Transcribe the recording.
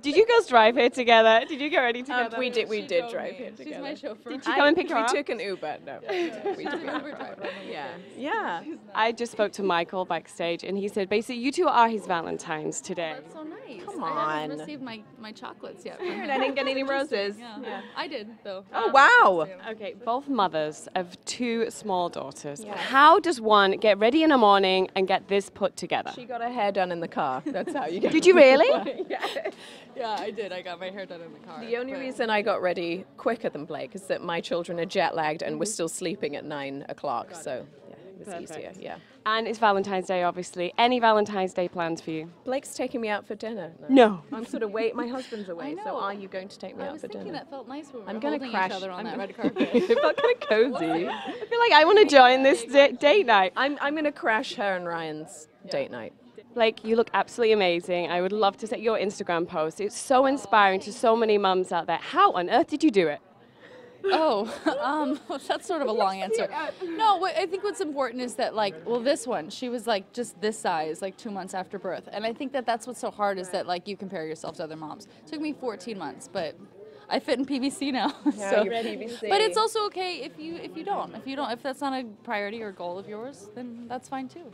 Did you girls drive here together? Did you get ready together? Um, we did. We She did drive me. here She's together. my chauffeur. Did you come and pick her we up? took an Uber. No. we took an Uber driver. Yeah. Yeah. I just spoke to Michael backstage, and he said basically you two are his Valentines today. That's so nice. Come on. I haven't on. received my, my chocolates yet. from him. I didn't get any roses. Yeah. I did though. Oh wow. Okay, both mothers of two small daughters. Yeah. How does one get ready in the morning and get this put together? She got her hair done in the car. That's how you get. Did you really? yeah. Yeah, I did. I got my hair done in the car. The only but- reason I got ready quicker than Blake is that my children are jet lagged and we're mm-hmm. still sleeping at nine o'clock. So yeah, it was easier. Yeah. And it's Valentine's Day, obviously. Any Valentine's Day plans for you? Blake's taking me out for dinner. No. I'm sort of wait. My husband's away. So are you going to take me I out was for thinking dinner? that felt nice when we I'm gonna holding crash. each other on I'm that red carpet. it felt kind of cozy. I feel like I want to join this da- date night. I'm I'm gonna crash her and Ryan's date night. Blake, you look absolutely amazing. I would love to set your Instagram post. It's so inspiring to so many mums out there. How on earth did you do it? Oh, um, that's sort of a long answer. No, I think what's important is that, like, well, this one, she was like just this size, like two months after birth, and I think that that's what's so hard is that like you compare yourself to other moms. It took me 14 months, but I fit in PVC now. so, you're PVC. but it's also okay if you if you don't, if you don't, if that's not a priority or goal of yours, then that's fine too.